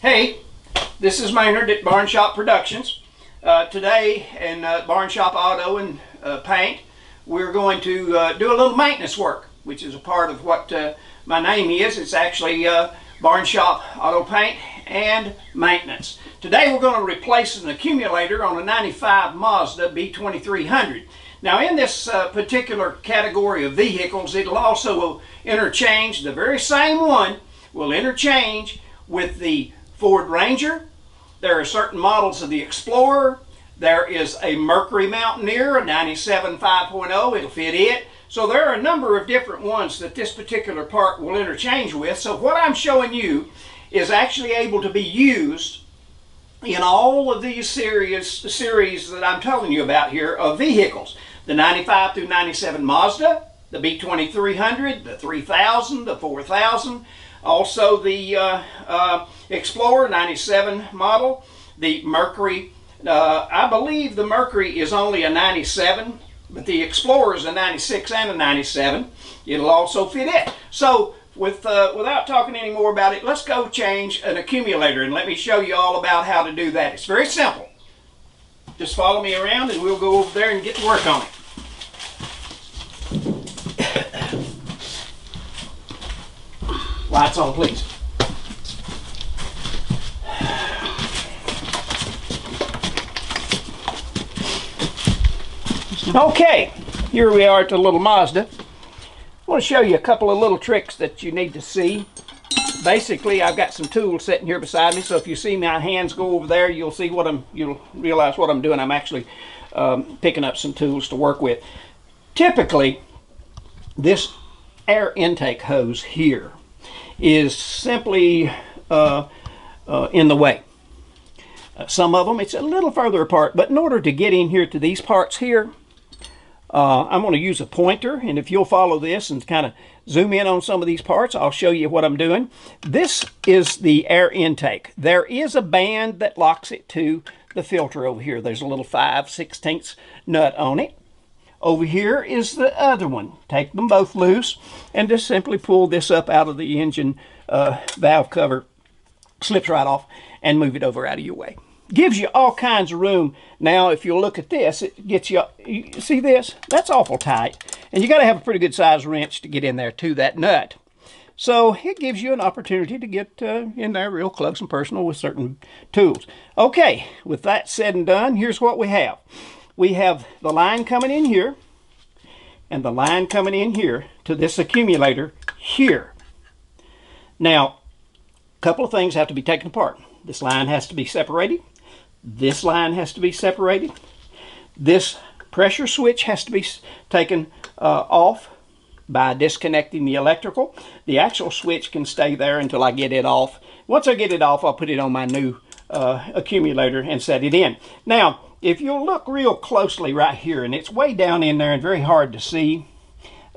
Hey, this is Maynard at Barn Shop Productions. Uh, today in uh, Barn Shop Auto and uh, Paint, we're going to uh, do a little maintenance work, which is a part of what uh, my name is. It's actually uh, Barn Shop Auto Paint and Maintenance. Today we're going to replace an accumulator on a 95 Mazda B2300. Now in this particular category of vehicles, it'll also interchange, the very same one will interchange with the Ford Ranger. There are certain models of the Explorer. There is a Mercury Mountaineer, a 97 5.0, it'll fit it. So there are a number of different ones that this particular part will interchange with. So what I'm showing you is actually able to be used in all of these series, series that I'm telling you about here of vehicles. The 95 through 97 Mazda, the B2300, the 3000, the 4000, also the uh, uh, Explorer 97 model, the Mercury, uh, I believe the Mercury is only a 97, but the Explorer is a 96 and a 97. It'll also fit it. So with, uh, without talking any more about it, let's go change an accumulator and let me show you all about how to do that. It's very simple. Just follow me around and we'll go over there and get to work on it. Lights on, please. Okay, here we are at the little Mazda. I want to show you a couple of little tricks that you need to see. Basically, I've got some tools sitting here beside me, so if you see my hands go over there, you'll see what I'm, you'll realize what I'm doing. I'm actually um, picking up some tools to work with. Typically, this air intake hose here is simply uh, uh, in the way. Some of them, it's a little further apart, but in order to get in here to these parts here, uh, I'm going to use a pointer, and if you'll follow this and kind of zoom in on some of these parts, I'll show you what I'm doing. This is the air intake. There is a band that locks it to the filter over here. There's a little 5 16ths nut on it. Over here is the other one. Take them both loose and just simply pull this up out of the engine uh, valve cover. Slips right off and move it over out of your way gives you all kinds of room. Now, if you look at this, it gets you, you see this? That's awful tight. And you got to have a pretty good size wrench to get in there to that nut. So it gives you an opportunity to get uh, in there real close and personal with certain tools. Okay, with that said and done, here's what we have. We have the line coming in here and the line coming in here to this accumulator here. Now, a couple of things have to be taken apart. This line has to be separated this line has to be separated. This pressure switch has to be taken uh, off by disconnecting the electrical. The actual switch can stay there until I get it off. Once I get it off, I'll put it on my new uh, accumulator and set it in. Now, if you'll look real closely right here, and it's way down in there and very hard to see,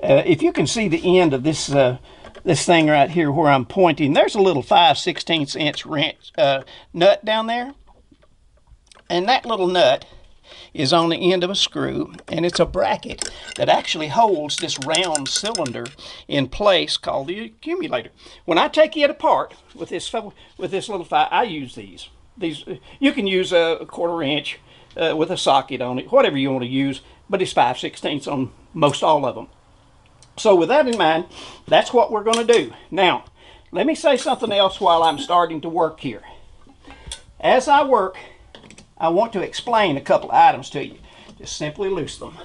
uh, if you can see the end of this uh, this thing right here where I'm pointing, there's a little 5 16 inch wrench, uh, nut down there. And that little nut is on the end of a screw and it's a bracket that actually holds this round cylinder in place called the accumulator. When I take it apart with this with this little file, I use these. These you can use a quarter inch uh, with a socket on it, whatever you want to use, but it's 5 16ths on most all of them. So with that in mind, that's what we're going to do. Now, let me say something else while I'm starting to work here. As I work, I want to explain a couple of items to you. Just simply loose them.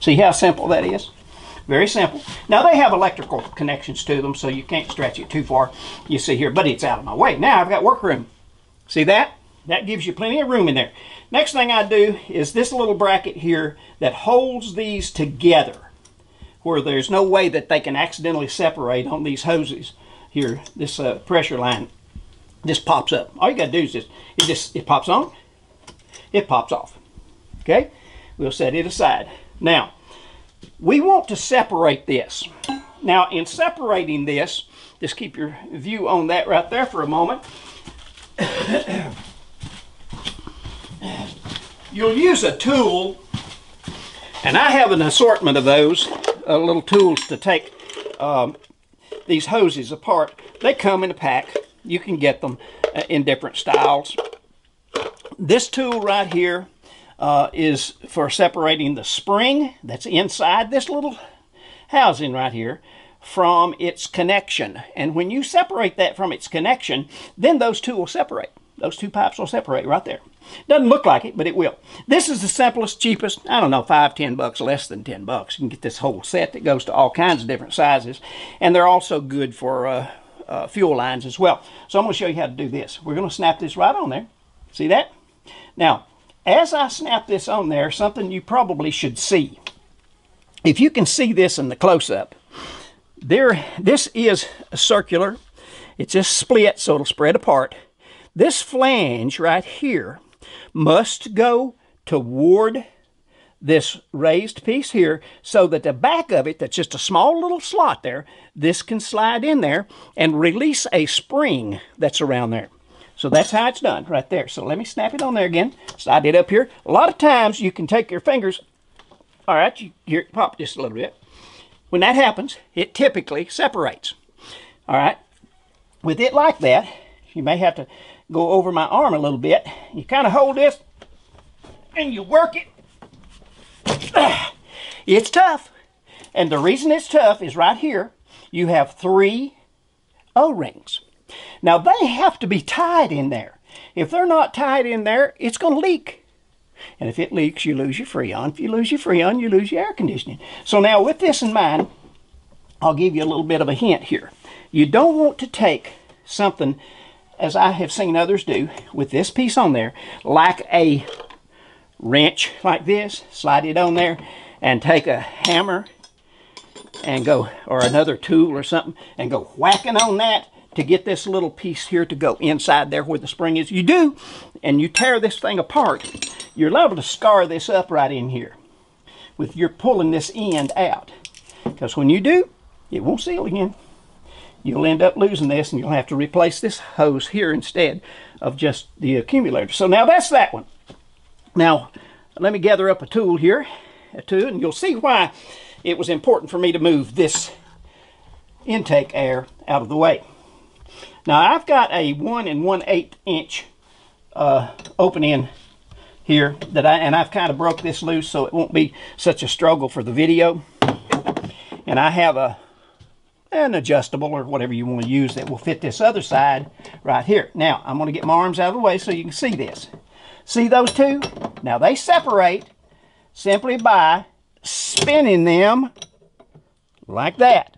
See how simple that is? Very simple. Now they have electrical connections to them, so you can't stretch it too far. You see here, but it's out of my way. Now I've got work room. See that? That gives you plenty of room in there. Next thing I do is this little bracket here that holds these together where there's no way that they can accidentally separate on these hoses here, this uh, pressure line just pops up. All you got to do is just, it just, it pops on, it pops off. Okay, we'll set it aside. Now, we want to separate this. Now, in separating this, just keep your view on that right there for a moment. You'll use a tool And I have an assortment of those uh, little tools to take um, these hoses apart. They come in a pack. You can get them uh, in different styles. This tool right here uh, is for separating the spring that's inside this little housing right here from its connection. And when you separate that from its connection, then those two will separate. Those two pipes will separate right there. Doesn't look like it, but it will. This is the simplest, cheapest, I don't know, five, ten bucks, less than ten bucks. You can get this whole set that goes to all kinds of different sizes. And they're also good for uh, uh, fuel lines as well. So I'm going to show you how to do this. We're going to snap this right on there. See that? Now, as I snap this on there, something you probably should see. If you can see this in the close-up, there, this is a circular. It's just split, so it'll spread apart. This flange right here must go toward this raised piece here so that the back of it, that's just a small little slot there, this can slide in there and release a spring that's around there. So that's how it's done right there. So let me snap it on there again. Slide it up here. A lot of times you can take your fingers, all right, you hear it pop just a little bit. When that happens, it typically separates. All right, with it like that, you may have to go over my arm a little bit. You kind of hold this and you work it. It's tough. And the reason it's tough is right here. You have three O-rings. Now they have to be tied in there. If they're not tied in there, it's going to leak. And if it leaks, you lose your Freon. If you lose your Freon, you lose your air conditioning. So now with this in mind, I'll give you a little bit of a hint here. You don't want to take something as I have seen others do, with this piece on there, like a wrench like this, slide it on there, and take a hammer and go, or another tool or something, and go whacking on that to get this little piece here to go inside there where the spring is. You do, and you tear this thing apart, you're liable to scar this up right in here with your pulling this end out. Because when you do, it won't seal again you'll end up losing this and you'll have to replace this hose here instead of just the accumulator. So now that's that one. Now, let me gather up a tool here, a tool, and you'll see why it was important for me to move this intake air out of the way. Now, I've got a 1 and 1 8 inch uh, opening here that I, and I've kind of broke this loose so it won't be such a struggle for the video. And I have a an adjustable or whatever you want to use that will fit this other side right here. Now, I'm going to get my arms out of the way so you can see this. See those two? Now, they separate simply by spinning them like that.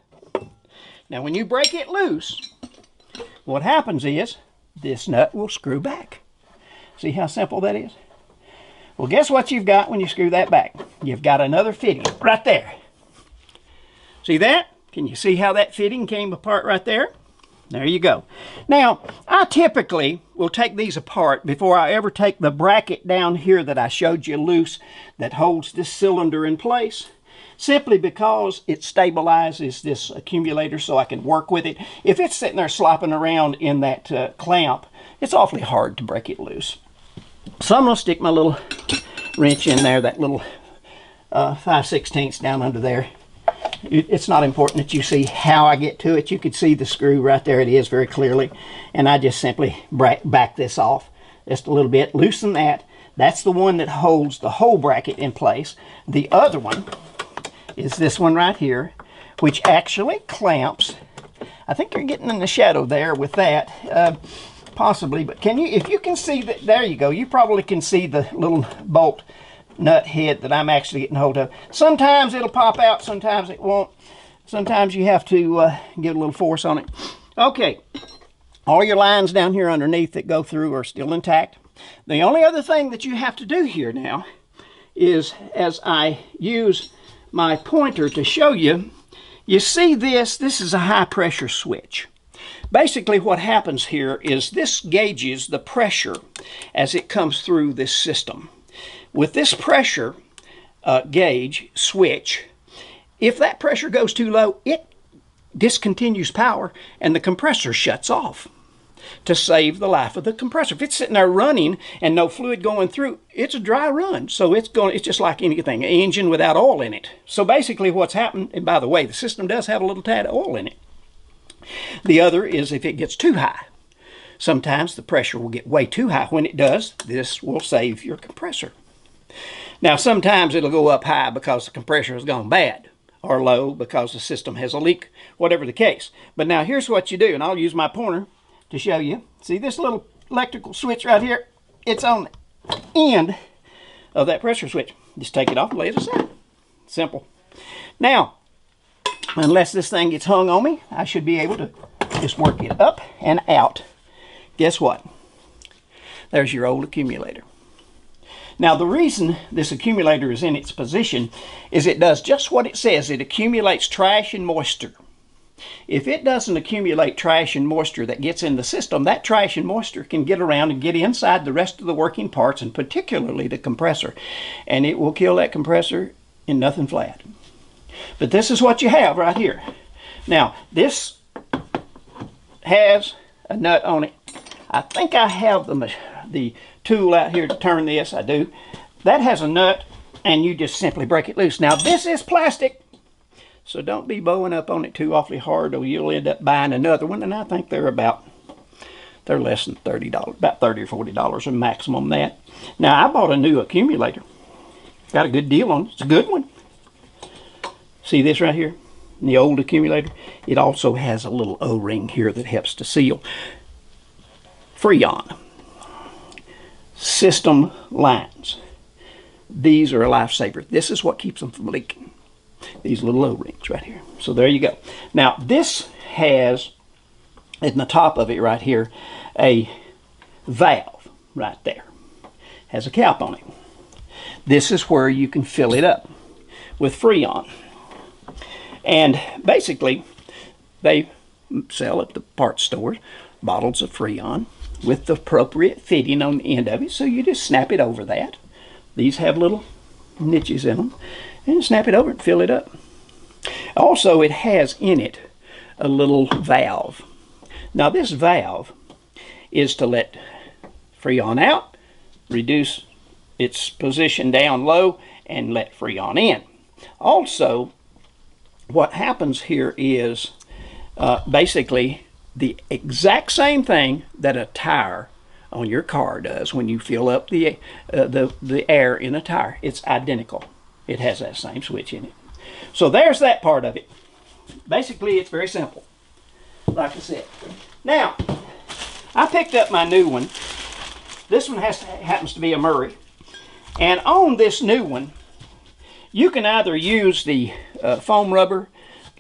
Now, when you break it loose, what happens is this nut will screw back. See how simple that is? Well, guess what you've got when you screw that back? You've got another fitting right there. See that? Can you see how that fitting came apart right there? There you go. Now, I typically will take these apart before I ever take the bracket down here that I showed you loose that holds this cylinder in place simply because it stabilizes this accumulator so I can work with it. If it's sitting there slopping around in that uh, clamp, it's awfully hard to break it loose. So I'm going to stick my little wrench in there, that little uh, 5 16ths down under there it's not important that you see how I get to it. You can see the screw right there. It is very clearly. And I just simply back this off just a little bit. Loosen that. That's the one that holds the whole bracket in place. The other one is this one right here, which actually clamps. I think you're getting in the shadow there with that. Uh, possibly, but can you, if you can see that, there you go. You probably can see the little bolt nut head that I'm actually getting hold of. Sometimes it'll pop out, sometimes it won't. Sometimes you have to uh, a little force on it. Okay, all your lines down here underneath that go through are still intact. The only other thing that you have to do here now is as I use my pointer to show you, you see this, this is a high pressure switch. Basically what happens here is this gauges the pressure as it comes through this system. With this pressure uh, gauge switch, if that pressure goes too low, it discontinues power and the compressor shuts off. To save the life of the compressor. If it's sitting there running and no fluid going through, it's a dry run. So it's going it's just like anything, an engine without oil in it. So basically what's happened, and by the way, the system does have a little tad of oil in it. The other is if it gets too high. Sometimes the pressure will get way too high. When it does, this will save your compressor. Now sometimes it'll go up high because the compressor has gone bad or low because the system has a leak, whatever the case. But now here's what you do, and I'll use my pointer to show you. See this little electrical switch right here? It's on the end of that pressure switch. Just take it off and lay it aside. Simple. Now, unless this thing gets hung on me, I should be able to just work it up and out. Guess what? There's your old accumulator. Now the reason this accumulator is in its position is it does just what it says. It accumulates trash and moisture. If it doesn't accumulate trash and moisture that gets in the system, that trash and moisture can get around and get inside the rest of the working parts and particularly the compressor. And it will kill that compressor in nothing flat. But this is what you have right here. Now, this has a nut on it. I think I have the, the tool out here to turn this. I do. That has a nut and you just simply break it loose. Now this is plastic, so don't be bowing up on it too awfully hard or you'll end up buying another one. And I think they're about, they're less than $30, about 30 or $40 a maximum that. Now I bought a new accumulator. Got a good deal on it. It's a good one. See this right here? The old accumulator. It also has a little O-ring here that helps to seal. Freon system lines. These are a lifesaver. This is what keeps them from leaking. These little O-rings right here. So there you go. Now this has, in the top of it right here, a valve right there. Has a cap on it. This is where you can fill it up with Freon. And basically, they sell at the parts stores bottles of Freon with the appropriate fitting on the end of it. So you just snap it over that. These have little niches in them. And snap it over and fill it up. Also, it has in it a little valve. Now this valve is to let Freon out, reduce its position down low, and let Freon in. Also, what happens here is uh, basically the exact same thing that a tire on your car does when you fill up the, uh, the, the air in a tire. It's identical. It has that same switch in it. So there's that part of it. Basically, it's very simple, like I said. Now, I picked up my new one. This one has to, happens to be a Murray. And on this new one, you can either use the uh, foam rubber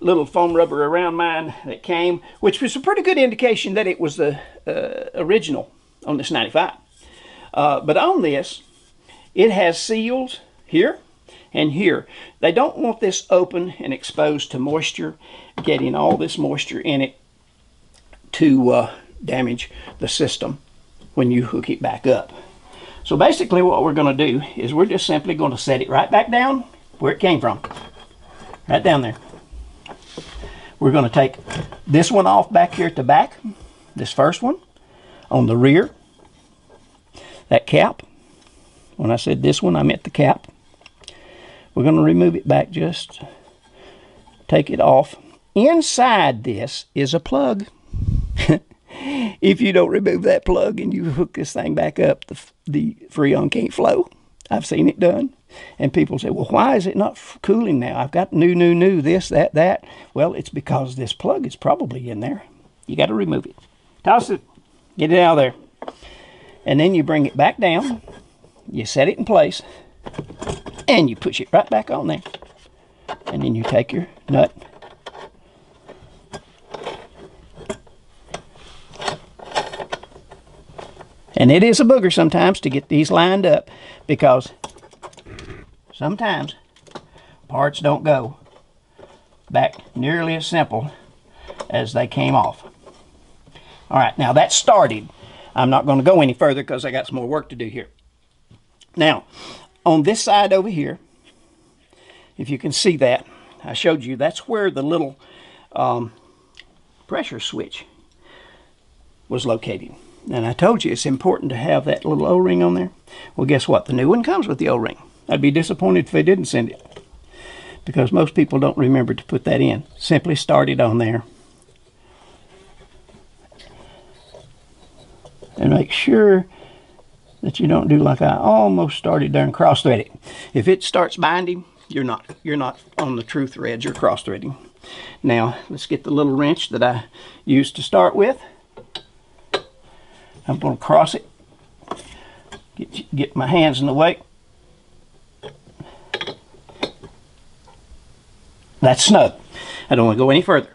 little foam rubber around mine that came, which was a pretty good indication that it was the uh, original on this 95. Uh, but on this, it has seals here and here. They don't want this open and exposed to moisture, getting all this moisture in it to uh, damage the system when you hook it back up. So basically what we're going to do is we're just simply going to set it right back down where it came from. Right down there. We're going to take this one off back here at the back, this first one, on the rear, that cap. When I said this one, I meant the cap. We're going to remove it back just, take it off. Inside this is a plug. if you don't remove that plug and you hook this thing back up, the, the Freon can't flow. I've seen it done. And people say, well, why is it not cooling now? I've got new, new, new, this, that, that. Well, it's because this plug is probably in there. You got to remove it. Toss it, get it out of there. And then you bring it back down. You set it in place. And you push it right back on there. And then you take your nut. And it is a booger sometimes to get these lined up because sometimes parts don't go back nearly as simple as they came off. All right, now that started. I'm not going to go any further because I got some more work to do here. Now, on this side over here, if you can see that, I showed you, that's where the little um, pressure switch was located. And I told you it's important to have that little O-ring on there. Well, guess what? The new one comes with the O-ring. I'd be disappointed if they didn't send it because most people don't remember to put that in. Simply start it on there. And make sure that you don't do like I almost started there and cross thread it. If it starts binding, you're not you're not on the true threads, you're cross threading. Now let's get the little wrench that I used to start with. I'm going to cross it, get, get my hands in the way. That's snug. I don't want to go any further.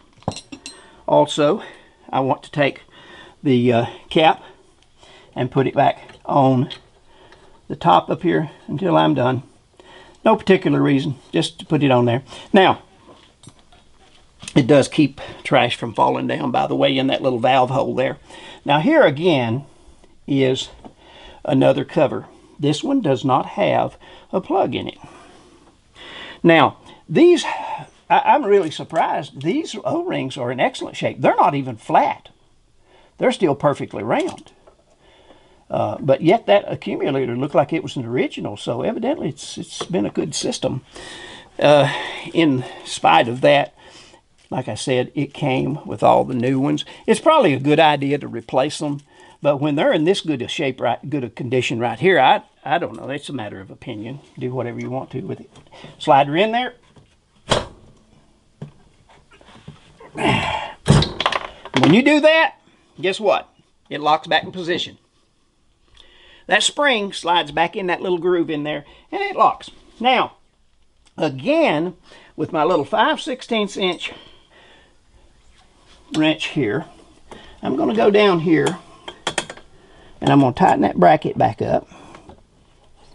Also, I want to take the uh, cap and put it back on the top up here until I'm done. No particular reason, just to put it on there. Now, it does keep trash from falling down, by the way, in that little valve hole there. Now here again is another cover. This one does not have a plug in it. Now, these, I, am really surprised. These O-rings are in excellent shape. They're not even flat. They're still perfectly round. Uh, but yet that accumulator looked like it was an original, so evidently it's, it's been a good system. Uh, in spite of that, like I said, it came with all the new ones. It's probably a good idea to replace them, but when they're in this good a shape, right, good a condition right here, I I don't know. It's a matter of opinion. Do whatever you want to with it. Slide her in there. When you do that, guess what? It locks back in position. That spring slides back in that little groove in there, and it locks. Now, again, with my little 5 16 inch wrench here. I'm going to go down here and I'm going to tighten that bracket back up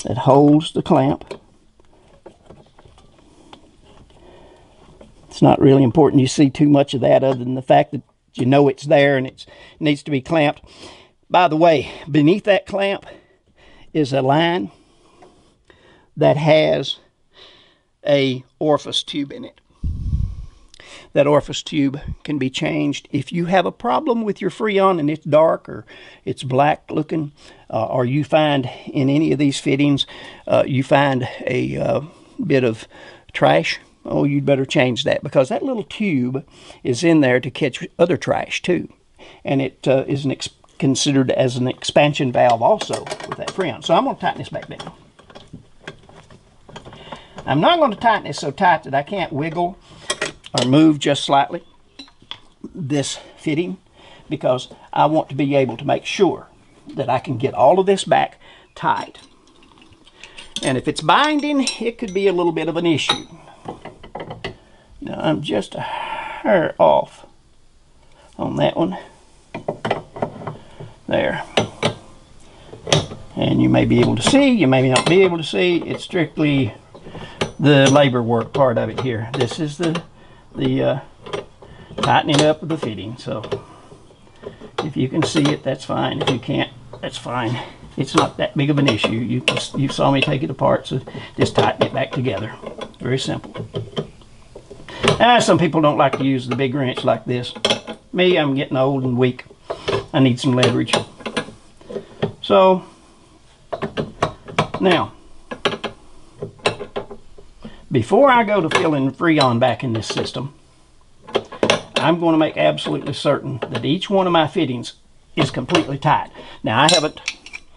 that holds the clamp. It's not really important you see too much of that other than the fact that you know it's there and it needs to be clamped. By the way, beneath that clamp is a line that has a orifice tube in it that orifice tube can be changed. If you have a problem with your Freon and it's dark or it's black looking, uh, or you find in any of these fittings, uh, you find a uh, bit of trash, oh, you'd better change that because that little tube is in there to catch other trash too. And it uh, is an considered as an expansion valve also with that Freon. So I'm going to tighten this back down. I'm not going to tighten it so tight that I can't wiggle or move just slightly this fitting because I want to be able to make sure that I can get all of this back tight. And if it's binding, it could be a little bit of an issue. Now I'm just a hair off on that one. There. And you may be able to see, you may not be able to see, it's strictly the labor work part of it here. This is the the uh, tightening up of the fitting. So if you can see it, that's fine. If you can't, that's fine. It's not that big of an issue. You you saw me take it apart, so just tighten it back together. Very simple. Ah, some people don't like to use the big wrench like this. Me, I'm getting old and weak. I need some leverage. So, now, before I go to filling Freon back in this system, I'm going to make absolutely certain that each one of my fittings is completely tight. Now I haven't,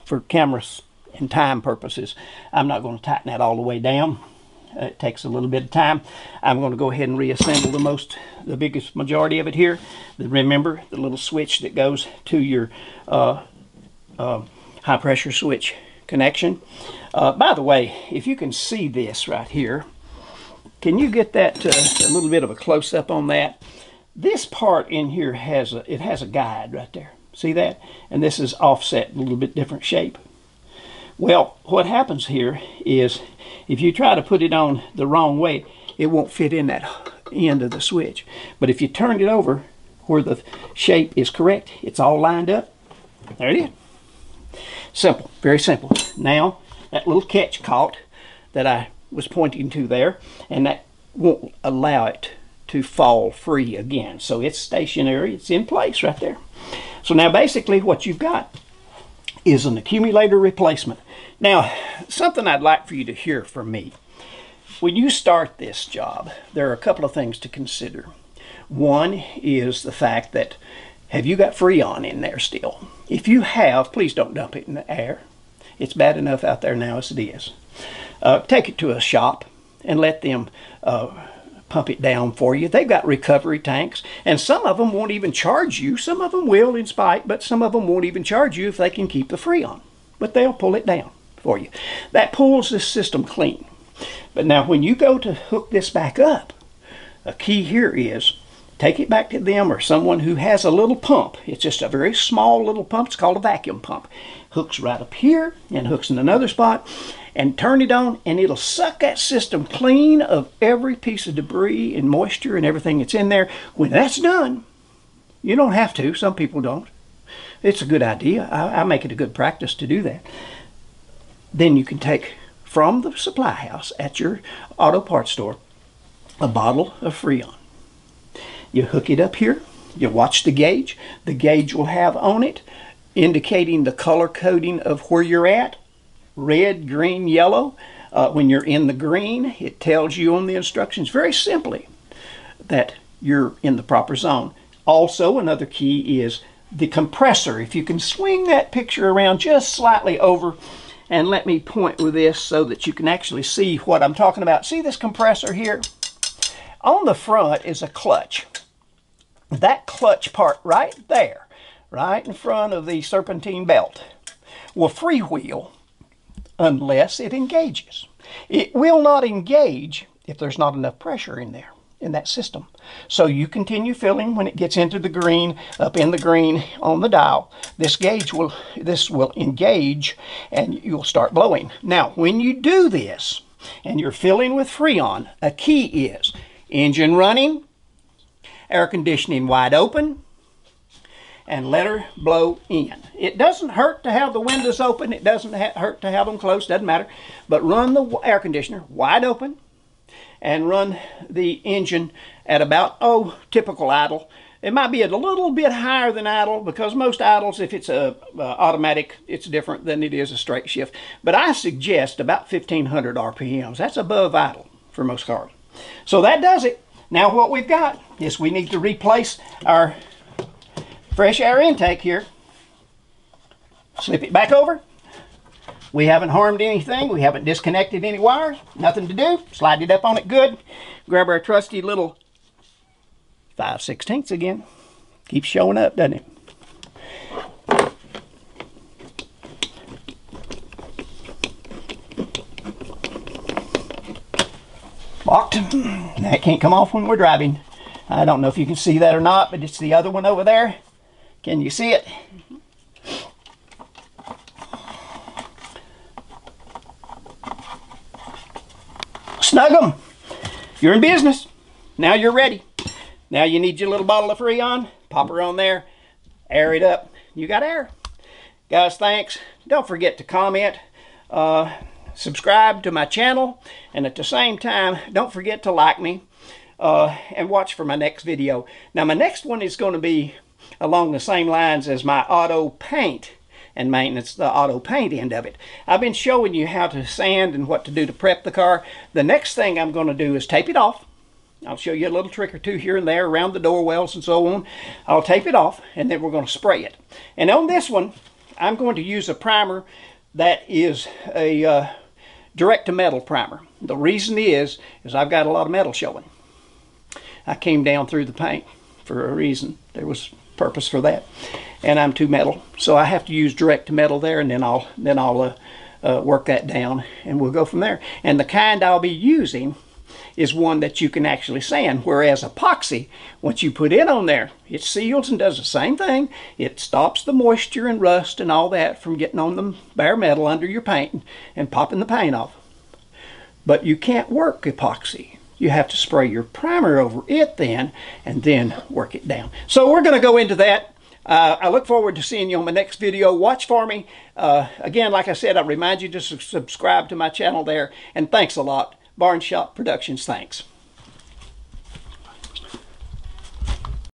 for cameras and time purposes, I'm not going to tighten that all the way down. It takes a little bit of time. I'm going to go ahead and reassemble the most, the biggest majority of it here. Remember the little switch that goes to your uh, uh, high pressure switch connection. Uh, by the way, if you can see this right here, can you get that uh, a little bit of a close-up on that? This part in here has a, it has a guide right there. See that? And this is offset a little bit different shape. Well, what happens here is if you try to put it on the wrong way, it won't fit in that end of the switch. But if you turn it over where the shape is correct, it's all lined up. There it is. Simple, very simple. Now, that little catch caught that I was pointing to there, and that won't allow it to fall free again. So it's stationary, it's in place right there. So now basically what you've got is an accumulator replacement. Now, something I'd like for you to hear from me. When you start this job, there are a couple of things to consider. One is the fact that have you got Freon in there still? If you have, please don't dump it in the air. It's bad enough out there now as it is. Uh, take it to a shop and let them uh, pump it down for you. They've got recovery tanks, and some of them won't even charge you. Some of them will, in spite, but some of them won't even charge you if they can keep the Freon. But they'll pull it down for you. That pulls this system clean. But now when you go to hook this back up, a key here is take it back to them or someone who has a little pump. It's just a very small little pump. It's called a vacuum pump. Hooks right up here and hooks in another spot and turn it on and it'll suck that system clean of every piece of debris and moisture and everything that's in there. When that's done, you don't have to. Some people don't. It's a good idea. I, I make it a good practice to do that. Then you can take from the supply house at your auto parts store a bottle of Freon. You hook it up here, you watch the gauge. The gauge will have on it indicating the color coding of where you're at red, green, yellow. Uh, when you're in the green, it tells you on the instructions very simply that you're in the proper zone. Also, another key is the compressor. If you can swing that picture around just slightly over, and let me point with this so that you can actually see what I'm talking about. See this compressor here? On the front is a clutch. That clutch part right there, right in front of the serpentine belt, will freewheel unless it engages. It will not engage if there's not enough pressure in there in that system. So you continue filling when it gets into the green, up in the green on the dial. This gauge will, this will engage and you'll start blowing. Now, when you do this and you're filling with Freon, a key is engine running, air conditioning wide open, and let her blow in. It doesn't hurt to have the windows open. It doesn't hurt to have them closed. Doesn't matter. But run the air conditioner wide open and run the engine at about, oh, typical idle. It might be a little bit higher than idle because most idles, if it's a uh, automatic, it's different than it is a straight shift. But I suggest about 1500 RPMs. That's above idle for most cars. So that does it. Now what we've got is we need to replace our fresh air intake here. Slip it back over. We haven't harmed anything. We haven't disconnected any wires. Nothing to do. Slide it up on it good. Grab our trusty little 5 16ths again. Keeps showing up, doesn't it? Locked. That can't come off when we're driving. I don't know if you can see that or not, but it's the other one over there. Can you see it? Snug them. You're in business. Now you're ready. Now you need your little bottle of Freon. Pop her on there. Air it up. You got air. Guys, thanks. Don't forget to comment. Uh, subscribe to my channel. And at the same time, don't forget to like me. Uh, and watch for my next video. Now my next one is going to be along the same lines as my auto paint and maintenance, the auto paint end of it. I've been showing you how to sand and what to do to prep the car. The next thing I'm going to do is tape it off. I'll show you a little trick or two here and there around the door wells and so on. I'll tape it off and then we're going to spray it. And on this one, I'm going to use a primer that is a uh, direct to metal primer. The reason is, is I've got a lot of metal showing. I came down through the paint for a reason. There was purpose for that. And I'm too metal, so I have to use direct metal there, and then I'll then I'll uh, uh, work that down, and we'll go from there. And the kind I'll be using is one that you can actually sand, whereas epoxy, once you put it on there, it seals and does the same thing. It stops the moisture and rust and all that from getting on the bare metal under your paint and popping the paint off. But you can't work epoxy you have to spray your primer over it then and then work it down. So we're going to go into that. Uh, I look forward to seeing you on my next video. Watch for me. Uh, again, like I said, I remind you to subscribe to my channel there. And thanks a lot. Barn Shop Productions, thanks.